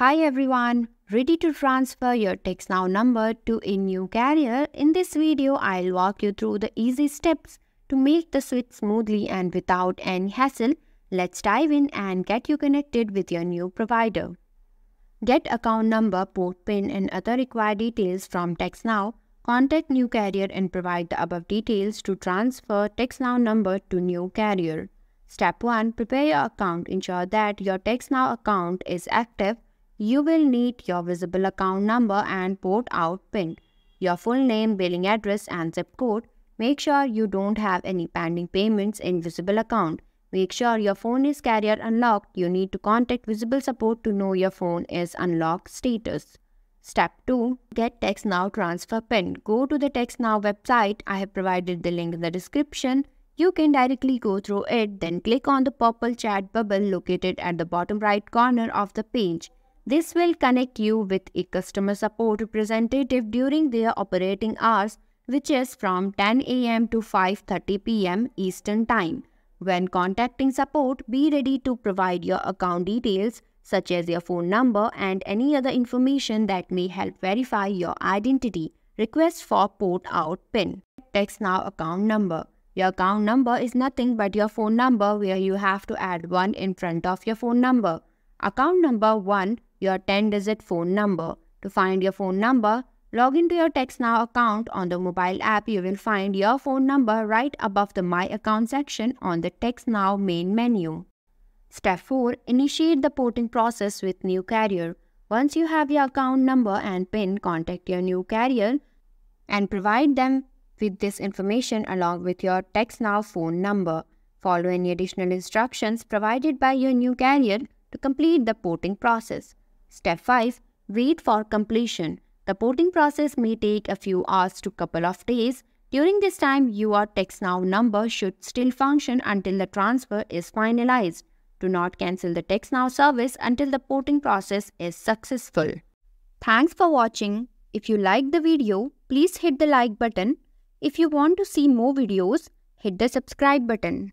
Hi everyone, ready to transfer your TextNow number to a new carrier? In this video, I'll walk you through the easy steps to make the switch smoothly and without any hassle. Let's dive in and get you connected with your new provider. Get account number, port pin and other required details from TextNow. Contact new carrier and provide the above details to transfer TextNow number to new carrier. Step 1. Prepare your account. Ensure that your TextNow account is active you will need your visible account number and port out PIN, your full name, billing address and zip code. Make sure you don't have any pending payments in visible account. Make sure your phone is carrier unlocked. You need to contact visible support to know your phone is unlocked status. Step 2. Get TextNow transfer PIN. Go to the TextNow website. I have provided the link in the description. You can directly go through it, then click on the purple chat bubble located at the bottom right corner of the page. This will connect you with a customer support representative during their operating hours which is from 10 a.m. to 5.30 p.m. Eastern Time. When contacting support, be ready to provide your account details such as your phone number and any other information that may help verify your identity. Request for port out PIN. TextNow account number. Your account number is nothing but your phone number where you have to add 1 in front of your phone number. Account number 1 your 10-digit phone number. To find your phone number, log into your TextNow account on the mobile app. You will find your phone number right above the My Account section on the TextNow main menu. Step 4. Initiate the porting process with new carrier. Once you have your account number and PIN, contact your new carrier and provide them with this information along with your TextNow phone number. Follow any additional instructions provided by your new carrier to complete the porting process. Step 5. Wait for completion. The porting process may take a few hours to couple of days. During this time, your TextNow number should still function until the transfer is finalized. Do not cancel the TextNow service until the porting process is successful. Thanks for watching. If you liked the video, please hit the like button. If you want to see more videos, hit the subscribe button.